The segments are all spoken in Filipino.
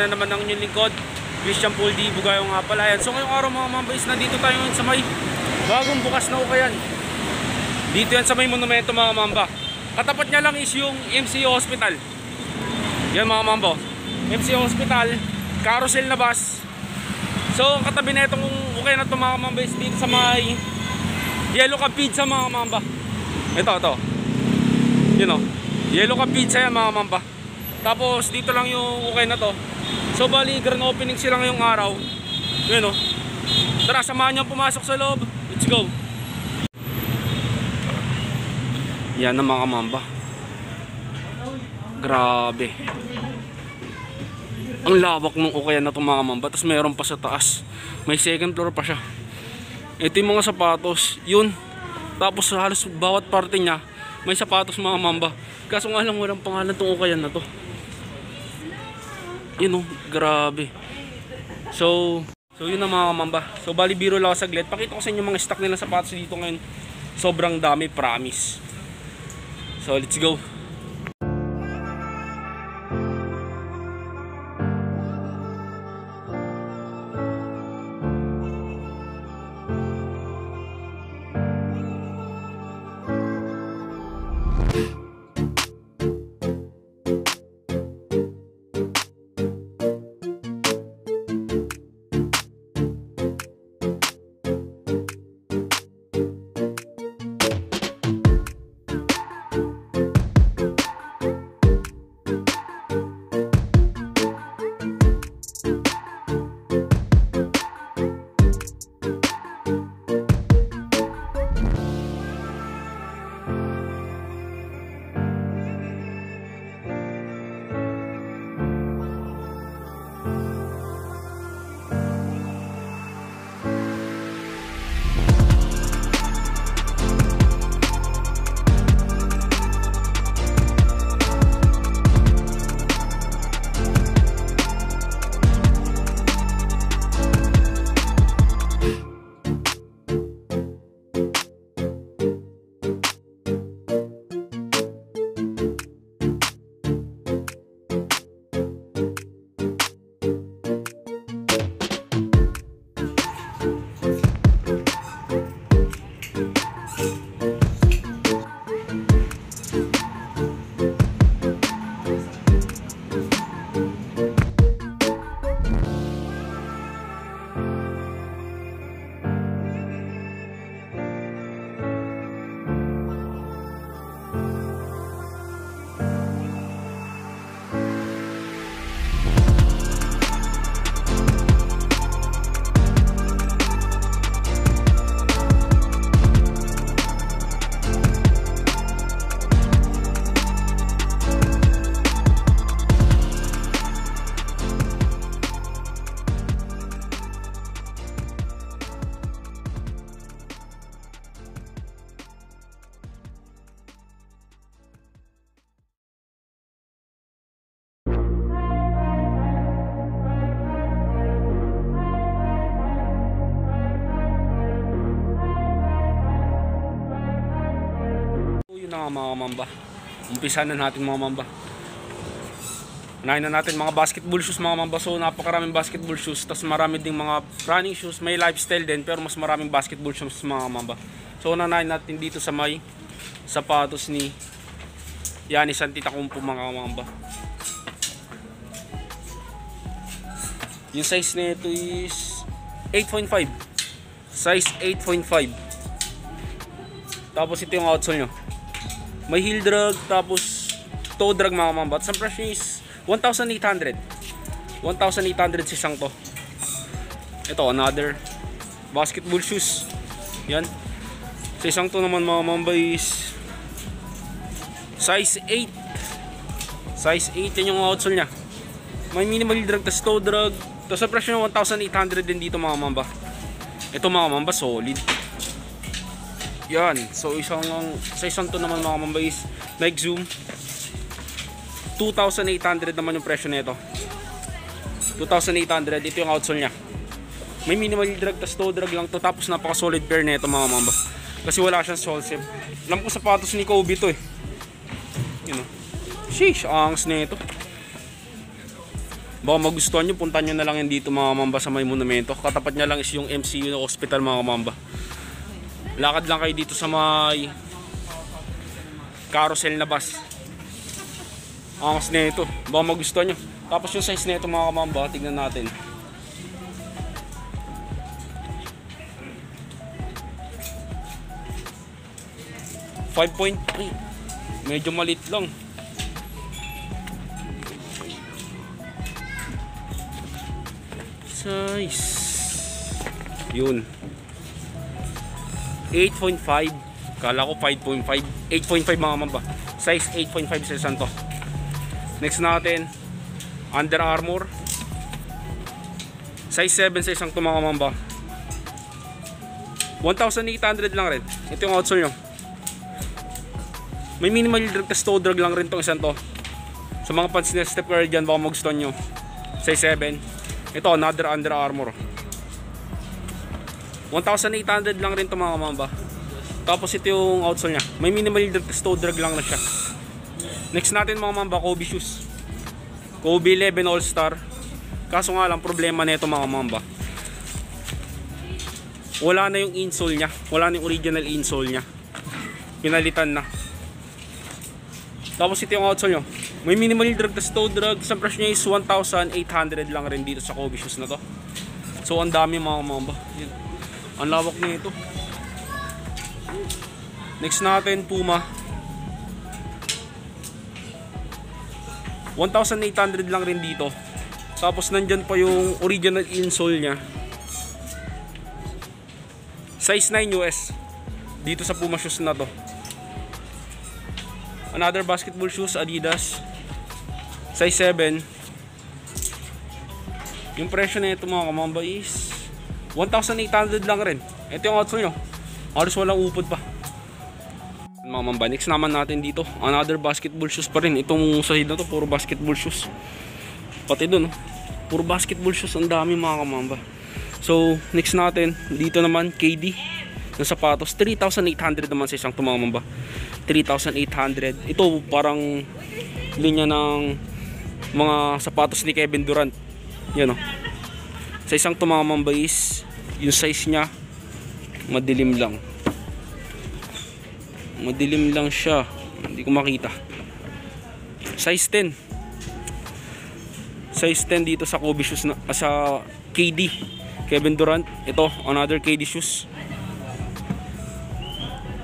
na naman ang inyong lingkod. Christian Paul D. Bugayo nga pala yan. So ngayong araw mga mambays, nandito tayo sa may bagong bukas na ukayan. Dito yan sa may monumento mga mamba. Katapat niya lang is yung MCO Hospital. Yan mga mambo. MCO Hospital, carousel na bus. So katabi na itong ukayan na ito mga mambays dito sa may Yellow Cab Pizza mga mamba. Ito, ito. Yun o. Yellow Cab Pizza yan mga mamba. Tapos dito lang yung ukay na to. So bali grand opening sila ngayong araw. Yun o. Tara samahan niyo pumasok sa loob. Let's go. Yan ang mga mamba. Grabe. Ang lawak ng ukayan na to mga mamba. Tapos mayroon pa sa taas. May second floor pa siya. Ito yung mga sapatos. Yun. Tapos halos bawat parte niya may sapatos mga mamba. Kaso nga lang walang pangalan tong ukayan na to. Yun oh, grabe. So, so yun ang mga mamba. So bali biro lang ako saglit. Pakita ko sa inyo mga stock nila sapatos dito ngayon. Sobrang dami, promise. So let's go. Mga mamba. Umpisa na natin mga mamba. Unahin na natin mga basketball shoes mga mamba. So napakaraming basketball shoes. Tapos marami ding mga running shoes. May lifestyle din pero mas maraming basketball shoes mga mamba. So unahin natin dito sa may sapatos ni Yanis Antetokounmpo mga mamba. Yung size nito is 8.5. Size 8.5. Tapos ito yung outsole nyo. May heel drag, tapos toe drag mga mamba. At sa presyo is 1,800. 1,800 si isang to. Ito, another basketball shoes. Yan. Sa isang to naman mga mamba is size 8. Size 8 yan yung outsole niya. May minimal drag, tapos toe drag. Tapos sa presyo ng 1,800 din dito mga mamba. Ito mga mamba, solid. Yan. So isang sa isang to naman mga mamba is Nike Zoom. 2,800 naman yung presyo nito. 2,800 ito yung outsole niya. May minimal drag tas toe drag lang to tapos napaka solid pair nito mga mamba. Kasi wala siyang sole sim. Alam ko sapatos ni Kobe to eh. You know. Sheesh, angas nito. Baka magustuhan nyo, punta nyo na lang yan dito mga mamamba sa may monumento. Katapat niya lang is yung MCU na hospital mga mamamba. Lakad lang kayo dito sa may carousel na bus. Angas na ito. Baka magustuhan nyo. Tapos yung size na ito mga kamamba, tignan natin. Five point three. Medyo malit lang. Size. Yun. 8.5. Kala ko 5.5. 8.5 mga mamba. Size 8.5 sa isang to. Next natin, Under Armour. Size 7 sa isang mga mamba. 1,800 lang rin. Ito yung outsole nyo. May minimal drag test toe drag lang rin tong isang to. Sa mga pants na step wear dyan, baka magustuhan nyo. Size 7. Ito, another Under Armour. 1,800 lang rin to mga mamba. Tapos ito yung outsole niya. May minimal toe drag lang na siya. Next natin mga mamba, Kobe shoes. Kobe 11 All Star. Kaso nga lang problema nito mga mamba. Wala na yung insole niya. Wala na yung original insole niya. Pinalitan na. Tapos ito yung outsole nyo. May minimal drag test toe drag. Sa price niya is 1,800 lang rin dito sa Kobe shoes na to. So ang dami mga mamba. Yun. Ang lawak nito. Next natin Puma. 1,800 lang rin dito. Tapos nandyan pa yung original insole niya. Size 9 US. Dito sa Puma shoes na to. Another basketball shoes Adidas. Size 7. Yung presyo na ito mga kamamba is 1,800 lang rin. Ito yung outsole nyo. Halos walang upod pa mga mamba. Naman natin dito, another basketball shoes pa rin. Itong sahid na to, puro basketball shoes. Pati doon, oh. puro basketball shoes. Ang dami mga kamamba. So, next natin, dito naman, KD. Ng sapatos, 3,800 naman sa isang tumamamba. 3,800. Ito, parang linya ng mga sapatos ni Kevin Durant. Yan o. Oh. Sa isang tumamamba is, yung size niya, madilim lang. Madilim lang siya. Hindi ko makita. Size 10 size 10 dito sa Kobe shoes na, sa KD Kevin Durant. Ito another KD shoes.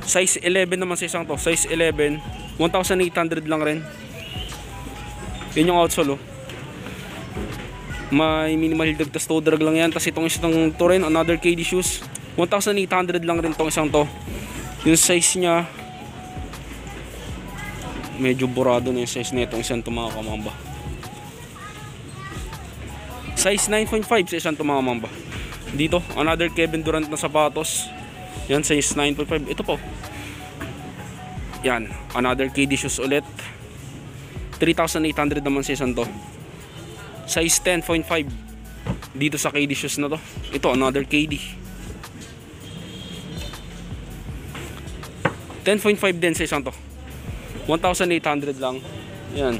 Size 11 naman sa isang to. Size 11 1,800 lang rin. Yun yung outsole oh. May minimal dagtas toe drag lang yan. Tapos itong isang to rin another KD shoes. 1,800 lang rin tong isang to. Yung size nya medyo burado na yung size na itong isang mga kamamba. Size 9.5 sa isang mga kamamba. Dito another Kevin Durant na sapatos. Yan size 9.5 ito po. Yan another KD shoes ulit. 3,800 naman sa isang to size 10.5 dito sa KD shoes na to ito another KD 10.5 din sa isang to 1,800 lang. Yan.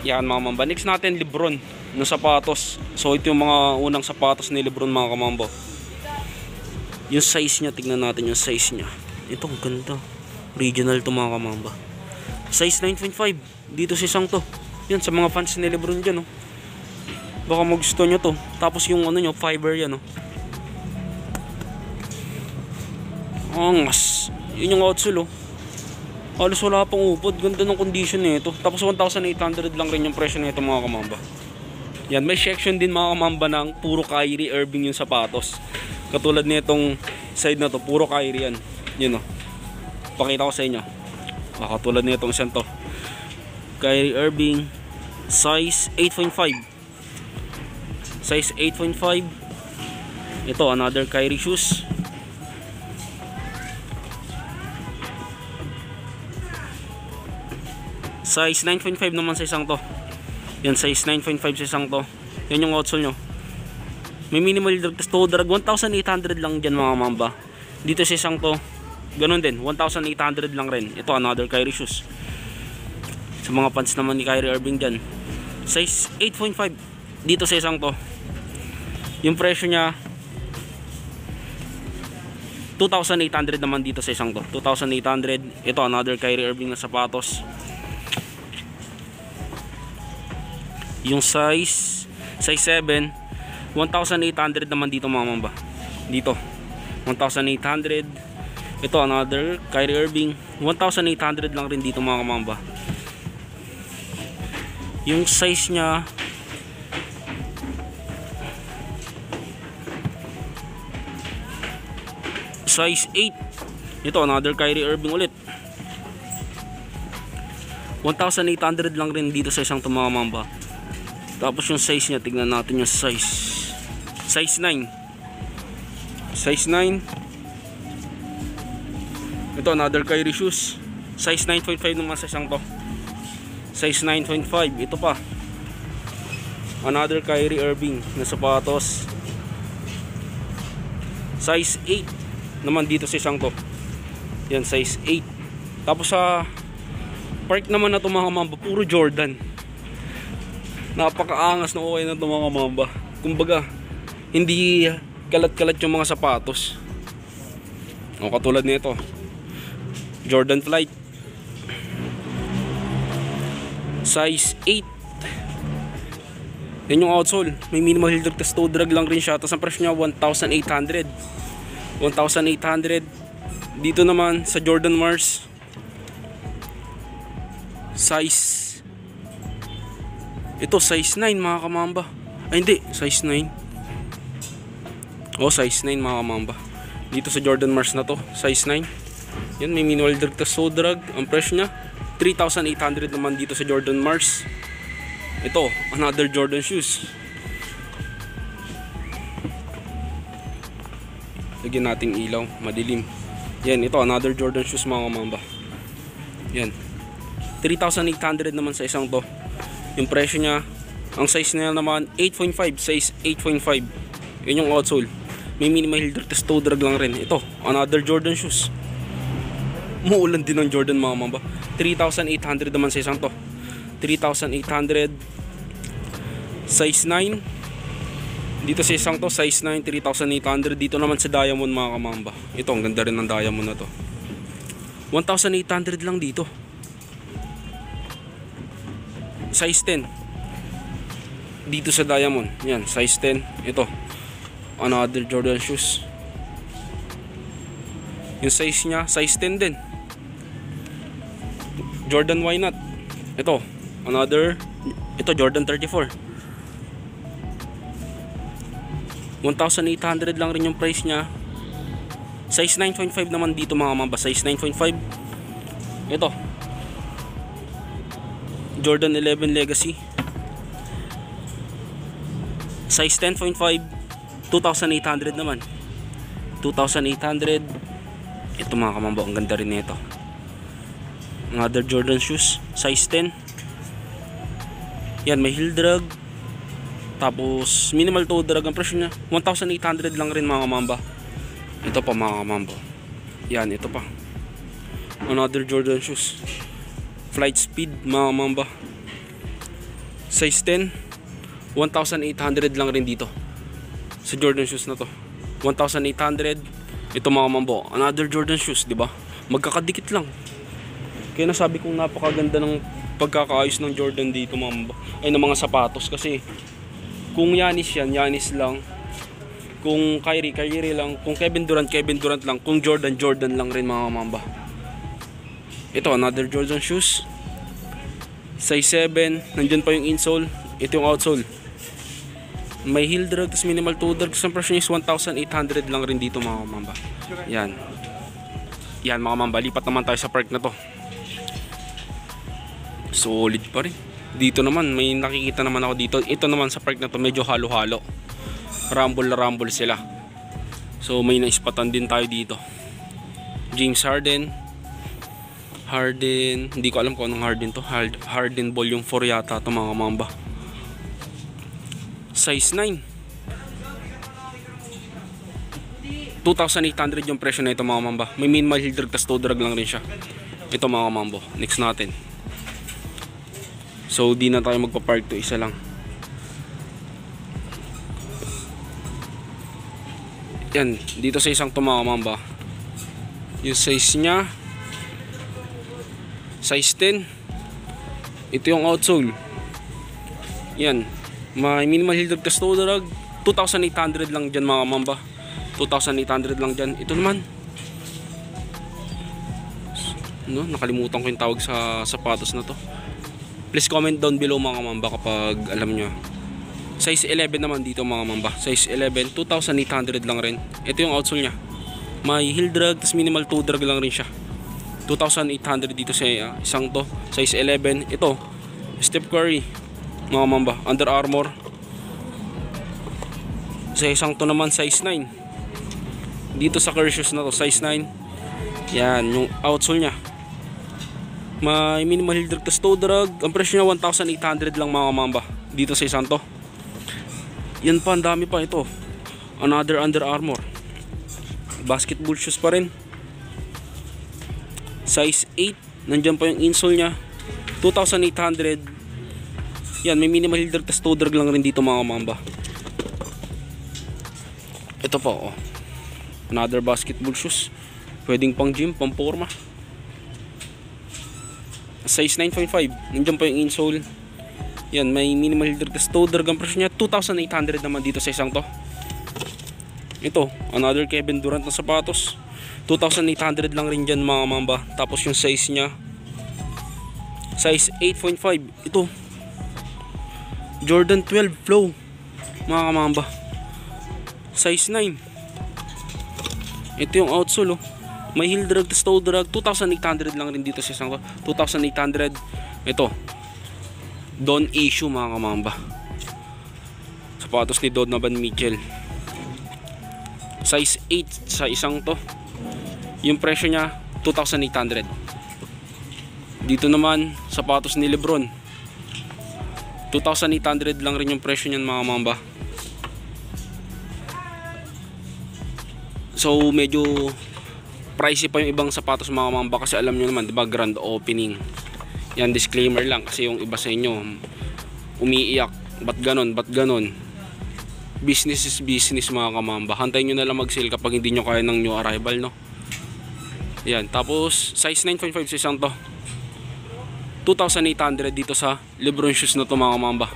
Yan mga mamba. Next natin Lebron na sapatos. So ito yung mga unang sapatos ni Lebron mga kamambo. Yung size niya, tignan natin yung size niya. Ito ang ganda. Original to mga kamamba. Size 9.5. Dito si isang to. Yan sa mga fans ni Lebron dyan. Oh. Baka magusto nyo to. Tapos yung ano nyo, fiber yan. Oh. Angas yun yung outsole oh halos wala pang upod ganda ng condition nito tapos 1,800 lang rin yung presyo nito mga kamamba yan may section din mga kamamba ng puro Kyrie Irving yung sapatos katulad nitong side na to puro Kyrie yan yun oh pakita ko sa inyo ah, katulad nitong isang to Kyrie Irving size 8.5 size 8.5 ito another Kyrie shoes. Size 9.5 naman sa isang to. Yan size 9.5 sa isang to. Yan yung outsole nyo. May minimal drag test to drag 1,800 lang dyan mga mamba. Dito sa isang to ganun din. 1,800 lang rin. Ito another Kyrie shoes Sa mga fans naman ni Kyrie Irving dyan. Size 8.5 dito sa isang to. Yung presyo niya 2,800 naman dito sa isang to. 2,800. Ito another Kyrie Irving na sapatos. Yung size size 7 1,800 naman dito mga mamba. Dito. 1,800. Ito another Kyrie Irving. 1,800 lang rin dito mga mamba. Yung size niya size 8 ito another Kyrie Irving ulit. 1,800 lang rin dito sa isang tumamamba. Tapos yung size niya tignan natin yung size. Size 9 size 9 ito another Kyrie shoes. Size 9.5 naman sa isang to size 9.5 ito pa. Another Kyrie Irving na sapatos. Size 8 naman dito sa isang to. Yan size 8 tapos sa park naman na mga mamba puro Jordan. Napakaangas na okay na to mga mamba. Kumbaga hindi kalat kalat yung mga sapatos. O katulad nito. Jordan Flight size 8 yan yung outsole. May minimal heel drag tas toe drag lang rin siya. Tapos ang presyo niya 1,800 1,800 dito naman sa Jordan Mars size ito size 9 mga kamamba. Ay hindi size 9 oh size 9 mga kamamba. Dito sa Jordan Mars na to size 9 yan may minimal drag to so drag ang presyo nya 3,800 naman dito sa Jordan Mars. Ito another Jordan shoes. Lagyan nating ilaw madilim. Yan ito another Jordan shoes mga mamba. Yan. 3,800 naman sa isang to. Yung presyo nya ang size niya naman 8.5 size 8.5 yun yung outsole. May minimal heel drag toe drag lang rin. Ito another Jordan shoes muulan din ng Jordan mga mamba 3,800 naman sa isang to 3,800 size 9 dito sa isang to, size 9, 3,800. Dito naman sa diamond mga kamamba. Ito, ang ganda rin ng diamond na to. 1,800 lang dito. Size 10. Dito sa diamond. Yan, size 10. Ito. Another Jordan shoes. Yung size niya, size 10 din. Jordan why not? Ito, another ito Jordan 34 1,800 lang rin yung price niya. Size 9.5 naman dito mga mamba. Size 9.5 ito. Jordan 11 Legacy. Size 10.5 2,800 naman. 2,800 ito mga kamamba ang ganda rin nito another Jordan shoes size 10 yan may heel drag tapos minimal toe drag ang presyo niya 1,800 lang rin mga mamba. Ito pa mga mamba. Yan ito pa. Another Jordan shoes. Flight speed mga mamba. Size 10 1,800 lang rin dito. Sa Jordan shoes na to. 1,800 ito mga mambo. Another Jordan shoes, 'di ba? Magkakadikit lang. Kaya nasabi kong napakaganda ng pagkakaayos ng Jordan dito mga. Ay ng mga sapatos kasi kung Yanis yan, Yanis lang. Kung Kyrie, Kyrie lang. Kung Kevin Durant, Kevin Durant lang. Kung Jordan, Jordan lang rin mga mamba. Ito, another Jordan shoes. Size 7. Nandyan pa yung insole. Ito yung outsole. May heel drag, tapos minimal toe drag. Ang presyo is 1,800 lang rin dito mga mamba. Yan. Yan mga mamba. Lipat naman tayo sa park na to. Solid pa rin. Dito naman may nakikita naman ako dito. Ito naman sa park na to medyo halo halo rumble rumble sila. So may naispatan din tayo dito. James Harden. Harden. Hindi ko alam kung anong Harden to. Harden volume 4 yata to mga mamba. Size 9 2,800 yung presyo na ito mga mamba. May minimal heel drag tas toe drag lang rin siya. Ito mga mambo. Next natin So di na tayo magpa-park to isa lang. Yan, dito sa isang tumama ba. Yung size niya size 10. Ito yung outsole. Yan. May minimal heel drag test drag 2,800 lang dyan mga mamba. 2,800 lang dyan. Ito naman. No, nakalimutan ko yung tawag sa sapatos na to. Please comment down below mga mamba kapag alam nyo. Size 11 naman dito mga mamba. Size 11, 2,800 lang rin. Ito yung outsole niya. May heel drag, tas minimal toe drag lang rin siya. 2,800 dito sa uh, isang to. Size 11. Ito, Steph Curry. Mga mamba. Under Armour. Sa isang to naman, size 9. Dito sa Curry shoes na to, size 9. Yan, yung outsole niya. May minimal heel drag, toe drag. Ang presyo niya 1,800 lang mga mamba. Dito sa isang to. Yan pa, ang dami pa ito. Another Under Armour. Basketball shoes pa rin. Size 8. Nandyan pa yung insole niya. 2,800. Yan, may minimal heel drag, toe drag lang rin dito mga mamba. Ito po, oh. Another basketball shoes. Pwedeng pang gym, pang forma. Size 9.5. Nandiyan pa yung insole. Yan, may minimal drag, tas. Ang presyo niya, 2,800 naman dito sa isang to. Ito, another Kevin Durant na sapatos. 2,800 lang rin dyan mga mamba. Tapos yung size niya, size 8.5. Ito, Jordan 12 Flow. Mga mamba. Size 9. Ito yung outsole oh. May heel drag, tas toe drag. 2,800 lang rin dito sa isang 2,800. Ito, Don Issue mga kamamba. Sapatos ni Donovan Mitchell. Size 8 sa isang to. Yung presyo niya 2,800. Dito naman sapatos ni Lebron. 2,800 lang rin yung presyo niyan mga mamba. So medyo pricey pa yung ibang sapatos mga mamba kasi alam nyo naman 'di ba grand opening. Yan disclaimer lang kasi yung iba sa inyo umiiyak, ba't ganon, ba't ganon. Business is business mga kamamba. Hantayin nyo na lang mag-sale kapag hindi nyo kaya ng new arrival no. Yan, tapos size 9.5 sa isang to. 2,800 dito sa Lebron shoes na to mga kamamba.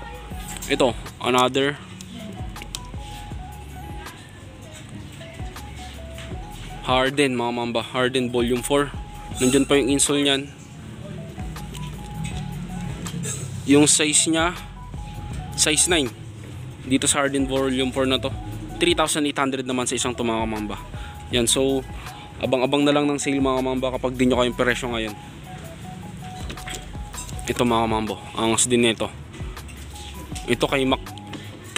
Ito, another Harden mga mamba. Harden volume 4 nandyan pa yung insole nyan yung size nya size 9 dito sa Harden volume 4 na to. 3,800 naman sa isang to mga mamba. Yan so abang-abang na lang ng sale mga mamba kapag di nyo kayong presyo ngayon. Ito mga mambo. Angas din nito. Ito kay Mac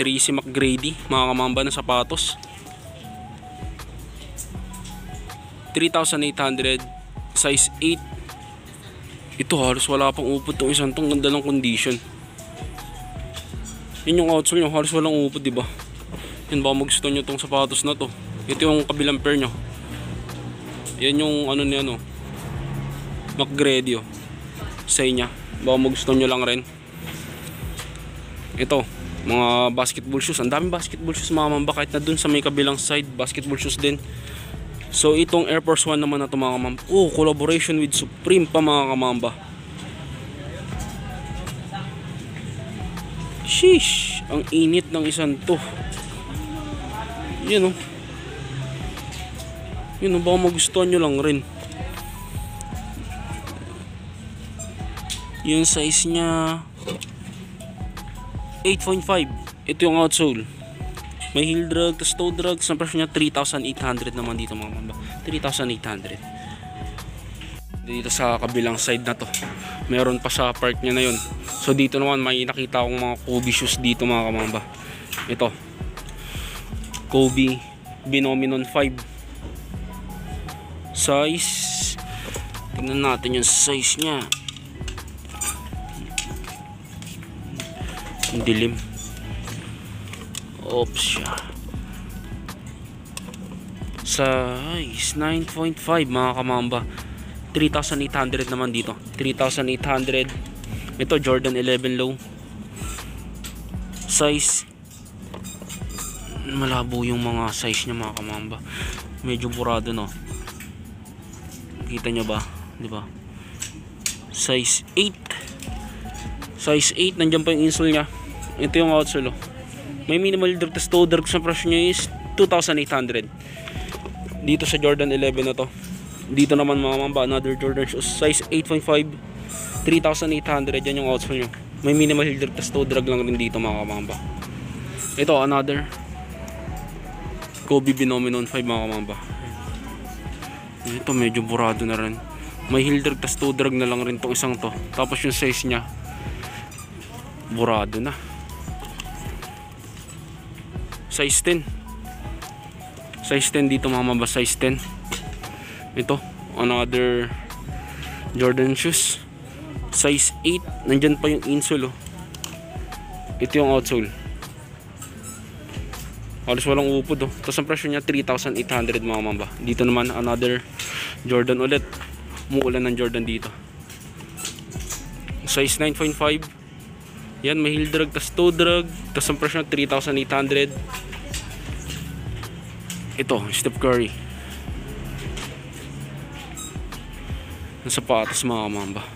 3 si McGrady mga kamamba na sapatos 3,800 size 8 ito halos wala pang upot tong isang tong. Ganda ng condition. Yun yung outsole nyo. Halos walang upot diba? Yun baka magusto nyo tong sapatos na to. Ito yung kabilang pair nyo. Yan yung ano niya no? McGrady oh say niya baka magusto nyo lang rin. Ito mga basketball shoes. Ang daming basketball shoes mga mamba. Kahit na dun sa may kabilang side basketball shoes din So itong Air Force 1 naman na ito mga kamamba. Oh, collaboration with Supreme pa mga kamamba. Sheesh, ang init ng isang to. Yan oh. Yun oh, baka magustuhan nyo lang rin. Yung size niya 8.5. Ito yung outsole. May heel drag, tas toe drag. Sa presyo niya, 3,800 naman dito mga mamba. 3,800. Dito sa kabilang side na to. Meron pa sa park niya na yun. So dito naman may nakita akong mga Kobe shoes dito mga kamamba. Ito. Kobe Binominon 5. Size. Tingnan natin yung size niya. Ang dilim. Oops siya. Size 9.5 mga kamamba. 3,800 naman dito. 3,800. Ito Jordan 11 low. Size malabo yung mga size niya mga kamamba. Medyo burado no. Kita nyo ba? 'Di ba? Size 8. Size 8 nandiyan pa yung insole niya. Ito yung outsole. oh. May minimal drag test toe drag sa price niya is 2,800. Dito sa Jordan 11 na to. Dito naman mga mamba another Jordan shoes size 8.5 3,800 yan yung outsole nyo. May minimal drag, tas toe drag lang rin dito mga kamamba. Ito, another. Kobe Phenomenon 5 mga kamamba. Ito, medyo burado na rin. May heel drag, tas toe drag na lang rin tong isang to. Tapos yung size niya, burado na. Size 10. Size 10 dito mga kamamba, size 10. Ito, another Jordan shoes. Size 8 nandyan pa yung insole oh. ito yung outsole. Halos walang upod oh. tapos ang presyo niya 3,800 mga mamba dito naman another Jordan ulit. Umuulan ng Jordan dito. Size 9.5 yan may heel drag tas toe drag tas ang presyo niya 3,800 ito Steph Curry. Ng sapatos mga mamba.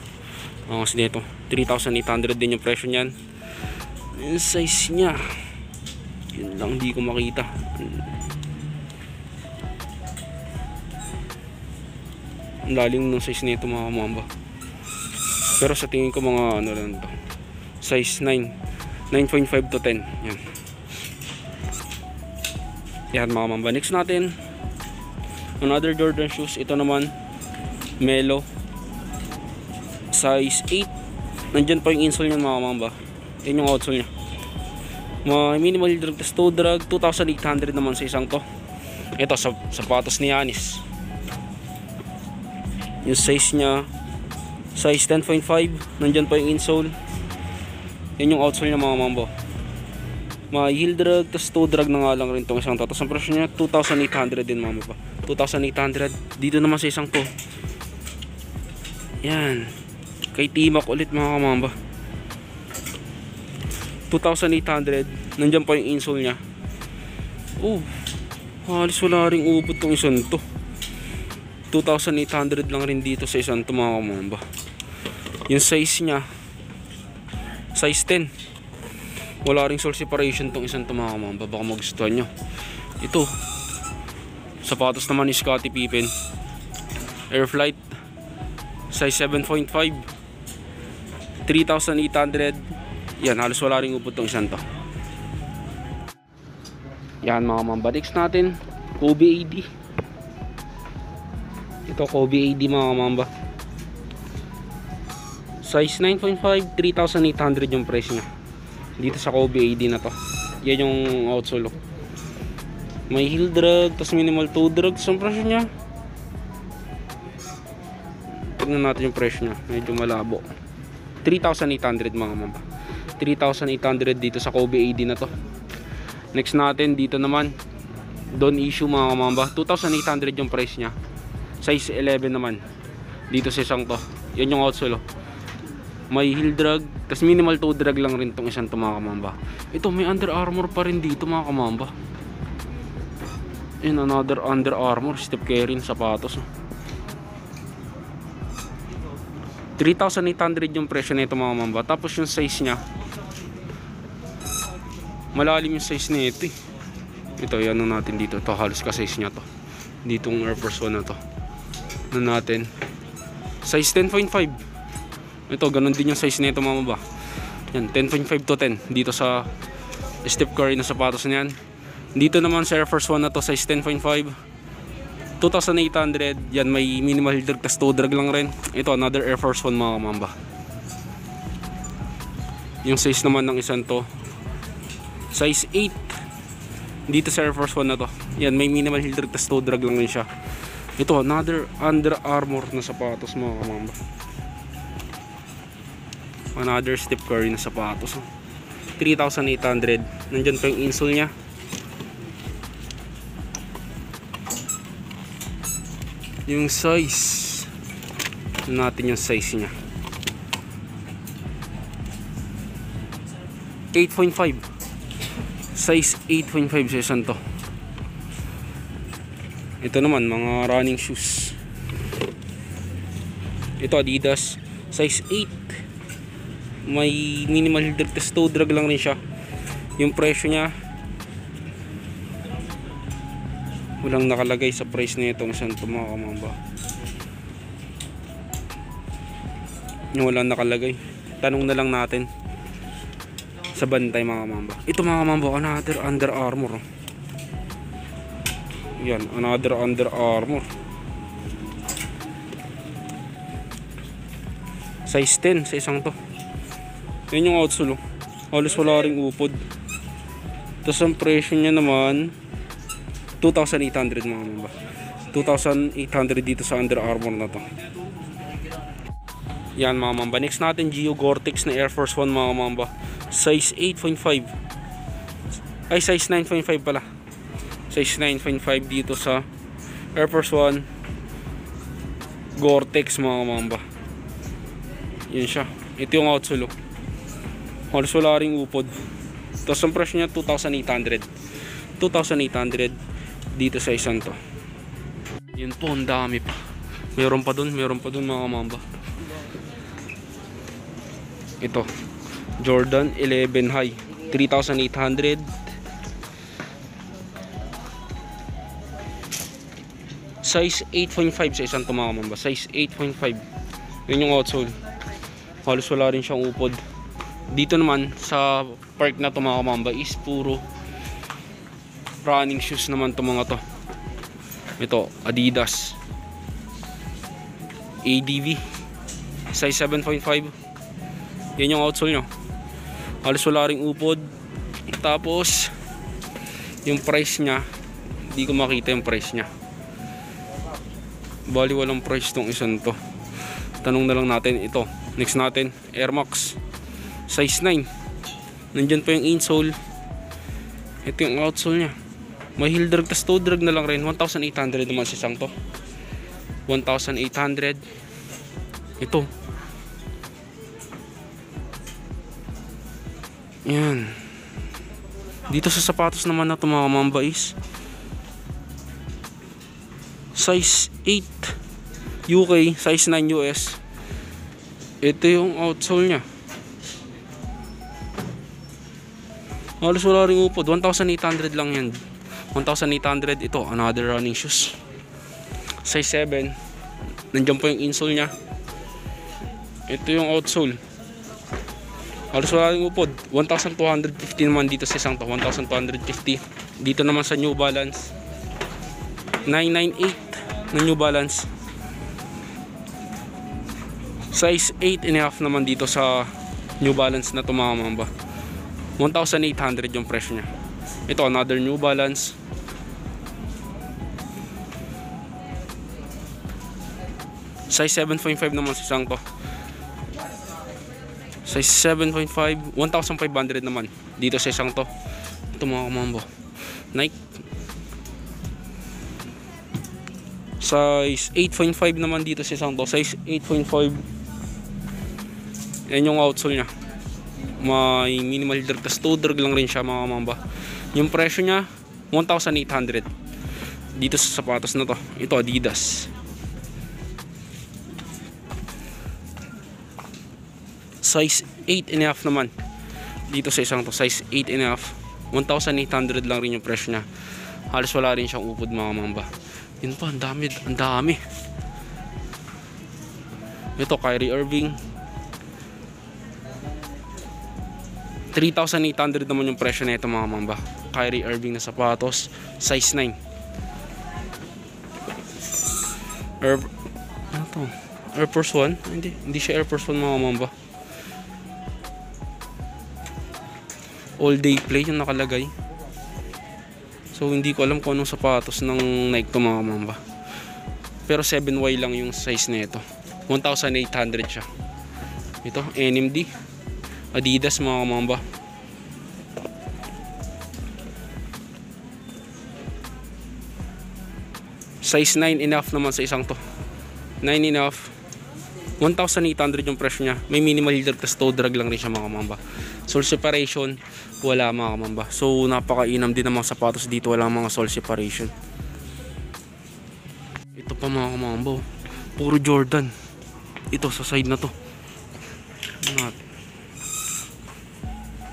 Ang kasi dito 3,800 din yung presyo niyan. Yung size niya yun lang di ko makita. Ang lalim ng size nito mga mamba. Pero sa tingin ko mga ano lang to. Size 9 9.5 to 10 yan yan mga mamba. Next natin. Another Jordan shoes. Ito naman Melo. Size 8 nandyan pa yung insole niya mga mamba. Yan yung outsole niya. Mga minimal drag test. Toe drag 2,800 naman sa isang to. Ito sa sapatos ni Yanis. Yung size niya size 10.5 nandyan pa yung insole. Yan yung outsole niya mga mamba mga heel drag tas toe drag na nga lang rin tong isang to. Tapos ang presyo niya 2,800 din mga mamba 2,800 dito naman sa isang to. Yan. Kay Timac ulit mga kamamba. 2,800 nandyan pa yung insole nya oh halos wala rin ubod tong isang to. 2,800 lang rin dito sa isang to mga kamamba. Yung size nya size 10 wala ring sole separation tong isang to mga kamamba. Baka magustuhan nyo. Ito. Sapatos naman ni Scottie Pippen. Airflight size 7.5 3,800 yan halos wala rin upod tong isang to. Yan mga mambaliks natin. Kobe AD ito Kobe AD mga mamba size 9.5 3,800 yung price nya dito sa Kobe AD na to. Yan yung outsole may heel drag tas minimal toe drag sa presyo nya tignan natin yung presyo nya medyo malabo. 3,800 mga mamba 3,800 dito sa Kobe AD na to. Next natin dito naman. Don issue mga mamba 2,800 yung price nya size 11 naman. Dito sa isang to. Yan yung outsole oh. May heel drag tas minimal toe drag lang rin tong isang to mga kamamba ito may under armor pa rin dito mga kamamba in another under armor step carrying sapatos oh. 3,800 yung presyo nito mga mamba. Tapos yung size niya. Malalim yung size nito eh. Ito, yan natin dito. Ito, halos ka size niya to. Ditong Air Force 1 na to. Ano natin. Size 10.5. Ito, ganun din yung size nito mga mamba. Yan, 10.5 to 10. Dito sa Step Curry na sapatos niyan. Dito naman sa Air Force 1 na to, size 10.5. 2,800 yan may minimal drag tas toe drag lang rin ito another Air Force 1 mga mamba yung size naman ng isang to size 8 dito sa Air Force 1 na to yan may minimal heel drag tas toe drag lang rin siya ito another Under Armour na sapatos mga mamba another Step Curry na sapatos. 3,800 nandyan pa yung insole nya yung size. Natin yung size niya. 8.5 size 8.5 sa to. Ito naman mga running shoes. Ito Adidas. Size 8 may minimal drag test toe drag lang rin siya. Yung presyo niya walang nakalagay sa price na itong isang to mga kamamba. Walang nakalagay. Tanong na lang natin sa bantay mga kamamba. Ito mga kamamba another under armor oh. yan another under armor size 10 sa isang to yun yung outsole oh. halos wala ring upod. Tapos ang presyo niya naman 2,800 mga mamba. 2,800 dito sa Under Armour na to. Yan mga mamba. Next natin Geo Gore-Tex na Air Force 1 mga mamba. Size 8.5 ay size 9.5 pala. Size 9.5 dito sa Air Force 1 Gore-Tex mga mamba. Yun siya. Ito yung outsole oh. Halos wala ring upod. Tapos ang presyo niya 2,800 2,800 dito sa isang to. Yun po ang dami pa. Meron pa dun meron pa dun mga mamba ito. Jordan 11 high. 3,800 size 8.5 sa isang to mga mamba size 8.5 yun yung outsole. Halos wala rin siyang upod dito naman sa park na to mga mamba is puro running shoes naman to mga to. Ito Adidas. ADV size 7.5 yan yung outsole nyo. Halos wala ring upod. Tapos yung price nya hindi ko makita yung price nya bali walang price tong isang to. Tanong na lang natin ito. Next natin Air Max size 9 nandyan pa yung insole. Ito yung outsole nya may heel drag tas toe drag na lang rin. 1,800 naman si isang to 1,800 ito. Yan dito sa sapatos naman na ito mga mamba is size 8 UK size 9 US ito yung outsole nya halos wala rin upod. 1,800 lang yan. 1,800 ito another running shoes. Size 7 nandiyan po yung insole nya ito yung outsole. Halos wala rin upod. 1,250 naman dito sa isang to. 1,250 dito naman sa New Balance. 998 na New Balance. Size 8 and a half naman dito sa New Balance na to mga mamba 1,800 yung presyo nya ito another New Balance. Size 7.5 naman sa isang to. Size 7.5 1,500 naman dito sa isang to. Ito mga kamambo Nike. Size 8.5 naman dito sa isang to. Size 8.5 yan yung outsole nya may minimal drag tas toe drag lang rin siya mga kamamba yung presyo nya 1,800 dito sa sapatos na to. Ito Adidas. Size 8 and a half naman. Dito sa isang to size 8 and a half. 1,800 lang rin yung presyo nya halos wala rin siyang upod mga mamba. Yun pa ang dami ang dami. Ito Kyrie Irving 3,800 naman yung presyo na ito mga mamba. Kyrie Irving na sapatos size 9 Air ano to? Air Force 1 hindi, hindi siya Air Force 1 mga mamba. All day play yung nakalagay. So hindi ko alam kung anong sapatos ng Nike to mga mamba. Pero 7Y lang yung size na ito 1,800 siya. Ito NMD Adidas mga mamba size 9 enough naman sa isang to 9 enough 1,800 yung presyo niya. May minimal yield drag, tas toe drag lang rin siya mga kamamba. Sole separation, wala mga kamamba. So, napakainam din ng mga sapatos dito. Wala mga sole separation. Ito pa mga kamamba. oh. Puro Jordan. Ito sa side na to. Not.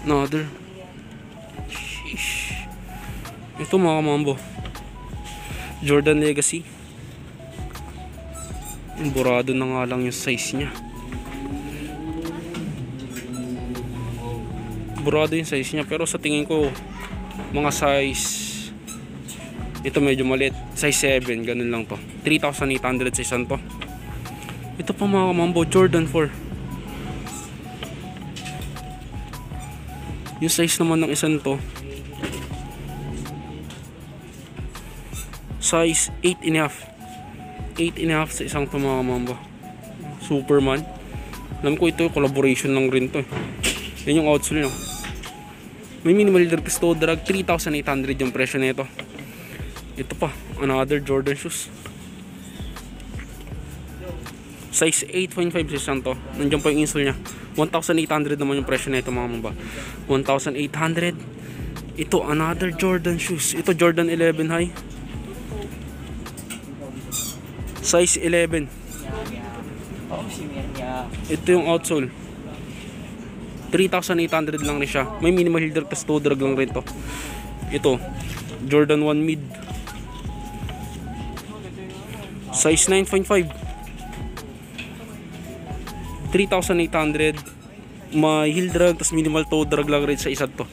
Another. Sheesh. Ito mga kamambo. Jordan Legacy. Burado na nga lang yung size niya. Burado yung size niya pero sa tingin ko mga size ito medyo maliit. Size 7, ganun lang to. 3,800 sa isang to. Ito pa mga kamambo, Jordan 4. Yung size naman ng isang to, size 8 and a half. 8 and a half sa isang to mga kamambo. Superman. Alam ko ito, collaboration lang rin to. eh. Yan yung outsole nyo. May minimal drag to drag 3,800 yung presyo nito. Ito pa, another Jordan shoes. Size 8.5 sa isang to. Nandiyan pa yung insole niya. 1,800 naman yung presyo nito mga mamba. 1,800. Ito, another Jordan shoes. Ito, Jordan 11 high. Size 11. Ito yung outsole. 3,800 lang rin siya. May minimal heel drag tas drag lang rin to. Ito, Jordan 1 mid. Size 9.5. 3,800. May heel drag tas minimal toe drag lang rin sa isa to.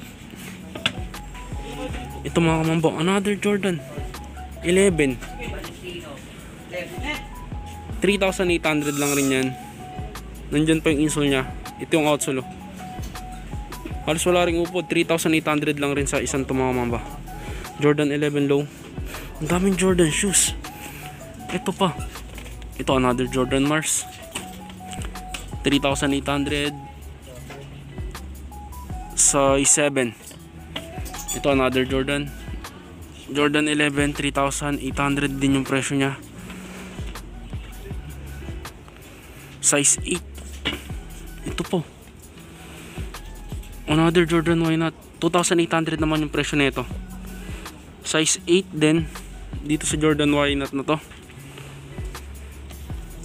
Ito mga kamambang, another Jordan. 11. 3,800 lang rin yan. Nandyan pa yung insole niya. Ito yung outsole. oh. Halos wala rin upo. 3,800 lang rin sa isang to mga mamba. Jordan 11 low. Ang daming Jordan shoes. Ito pa. Ito another Jordan Mars. 3,800. Size 7. Ito another Jordan. Jordan 11, 3,800 din yung presyo niya. Size 8. Ito po. Another Jordan, why not? 2,800 naman yung presyo nito. Size 8 din. Dito sa Jordan, why not na to?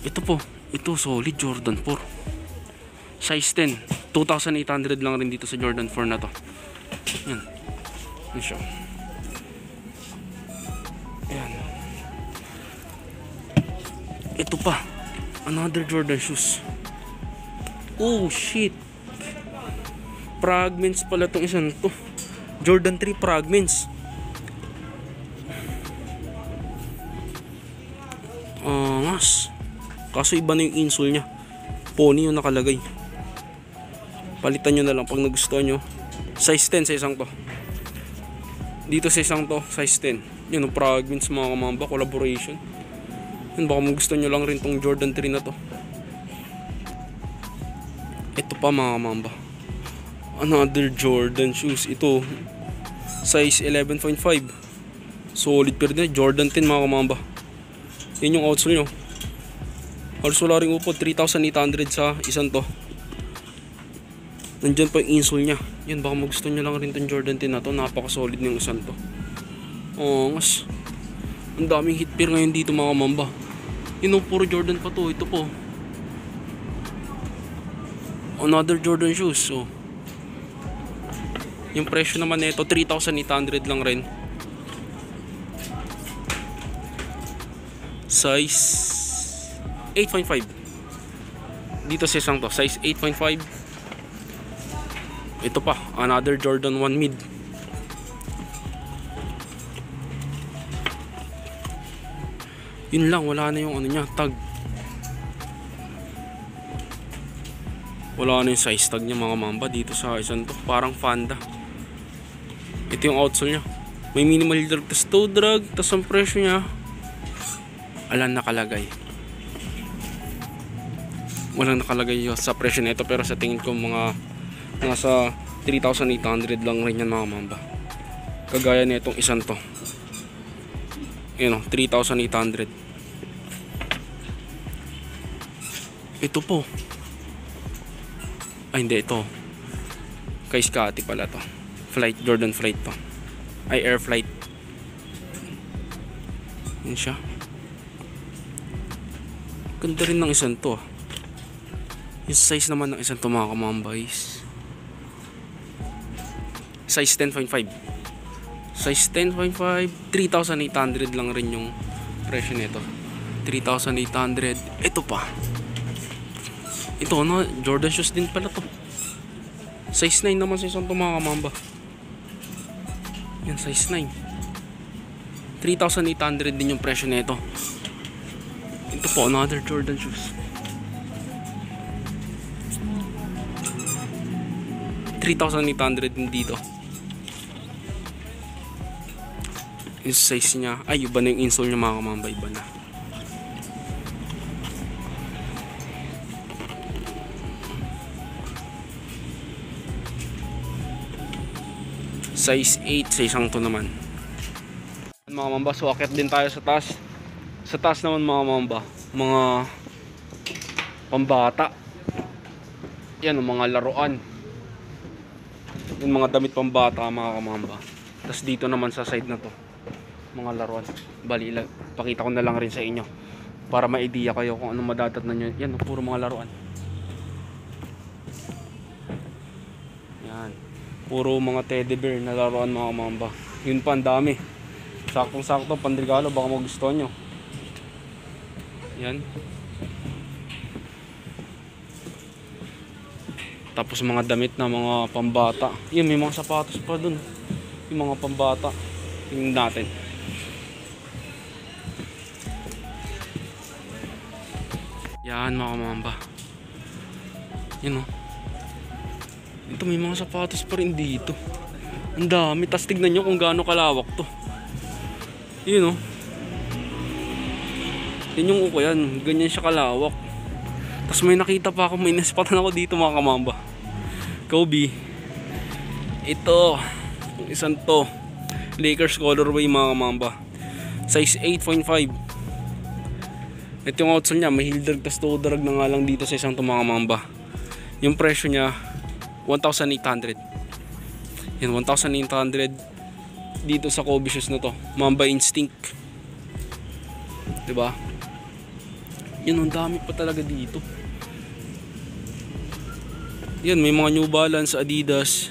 Ito po. Ito, solid Jordan 4. Size 10. 2,800 lang rin dito sa Jordan 4 na to. Yan. Yan siya. Ayan. Ito pa. Another Jordan shoes. Oh, shit. Fragments pala tong isang to. Jordan 3 fragments. Kaso iba na yung insole niya. Pony yung nakalagay. Palitan nyo na lang pag nagustuhan nyo. Size 10 sa isang to. Dito sa isang to, size 10. Yun, yung fragments mga kamamba, collaboration. Yun, baka gusto nyo lang rin tong Jordan 3 na to. Ito pa mga kamamba. Another Jordan shoes. Ito, size 11.5. Solid pero din. Jordan 10 mga kamamba. Yan yung outsole nyo. Halos wala rin upo. 3,800 sa isang to. Nandyan pa yung insole niya. Yan, baka magusto nyo lang rin tong Jordan 10 na to. Napaka-solid ng isang to. Oh, ngas. Ang daming hit pair ngayon dito mga mamba. Yun ang puro Jordan pa to. Ito po. Another Jordan shoes. So, yung presyo naman nito 3,800 lang rin. Size 8.5. Dito sa isang to, size 8.5. Ito pa, another Jordan 1 mid. Yun lang, wala na yung ano niya, tag. Wala na yung size tag niya mga mamba dito sa isang to. Parang Fanda. Ito yung outsole niya. May minimal drag, tas toe drag, tas ang presyo niya. Alam nakalagay. Walang nakalagay yun sa presyo nito pero sa tingin ko mga nasa 3,800 lang rin yan mga mamba. Kagaya nitong isang to. Yun o, 3,800. Ito po. Ay, hindi. Ito. Kay Scotty pala to. Flight. Jordan Flight to. Ay, Air Flight. Yan siya. Ganda rin ng isang to. ah. Yung size naman ng isang to mga is size 10.5 size 10.5 3,800 lang rin yung presyo nito. 3,800 ito pa. Ito ano Jordan shoes din pala to. Size 9 naman sa isang to mga kamamba. Yan size 9 3,800 din yung presyo nito. Ito po another Jordan shoes 3,800 din dito. Yung size niya. Ay iba na yung insole niya mga kamamba iba na. Size 8 sa isang to naman. Mga mamba so akit din tayo sa taas. Sa taas naman mga mamba mga pambata. Yan ang mga laruan yung mga damit pambata mga kamamba. Tapos dito naman sa side na to mga laruan. Bali pakita ko na lang rin sa inyo para ma-idea kayo kung ano madadatnan nyo. Yan puro mga laruan. Yan. Puro mga teddy bear na laruan mga kamamba. Yun pa ang dami. Saktong sakto pandregalo baka magustuhan nyo. Yan Tapos mga damit na mga pambata. Yun, may mga sapatos pa dun. Yung mga pambata. Tingnan natin. Yan mga mamba. Yan o. Ito may mga sapatos pa rin dito. Ang dami. Tapos tignan nyo kung gaano kalawak to. Yun o. Yan yung uko yan. Ganyan siya kalawak. Tapos may nakita pa ako, may naspatan ako dito mga kamamba. Kobe. Ito. Isang to. Lakers colorway mga kamamba. Size 8.5. Ito yung outsole niya. May heel drag tas toe drag na nga lang dito sa isang to mga kamamba. Yung presyo niya 1,800. Yan 1,800 dito sa Kobe shoes na to. Mamba Instinct. 'Di ba? Yan, ang dami pa talaga dito. Yan, may mga New Balance, Adidas.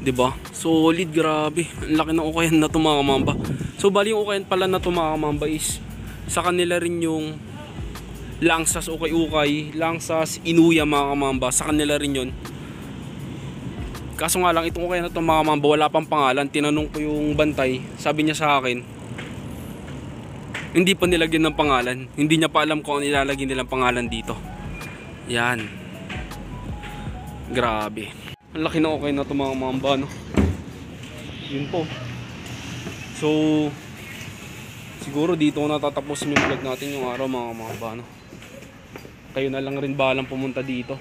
'Di ba? Solid, grabe. Ang laki ng ukayan na to mga kamamba. So, bali yung ukayan pala na to mga kamamba is sa kanila rin yung Langsas Ukay-Ukay, Langsas Inuya mga kamamba. Sa kanila rin yun. Kaso nga lang, itong ukayan na to mga kamamba, wala pang pangalan. Tinanong ko yung bantay. Sabi niya sa akin, hindi pa nilagyan ng pangalan. Hindi niya pa alam kung ano ilalagyan nilang pangalan dito. Yan. Grabe. Ang laki na okay na ito mga mamba, no? Yun po. So, siguro dito na tatapusin yung vlog natin yung araw mga mamba, no? Kayo na lang rin balang pumunta dito.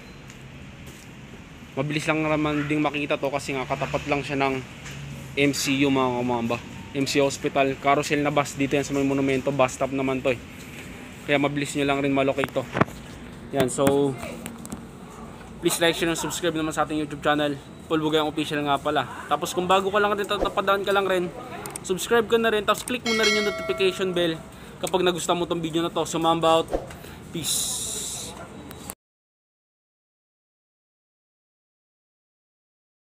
Mabilis lang naman ding makita to kasi nga katapat lang siya ng MCU mga kamamba. MC Hospital, carousel na bus dito yan sa may monumento, bus stop naman to eh. Kaya mabilis nyo lang rin malocate to. Yan, so please like, share, and subscribe naman sa ating YouTube channel. Paul Bugayong Official nga pala. Tapos kung bago ka lang rin, tapadaan ka lang rin, subscribe ka na rin, tapos click mo na rin yung notification bell kapag nagustuhan mo tong video na to. So, mamba out. Peace.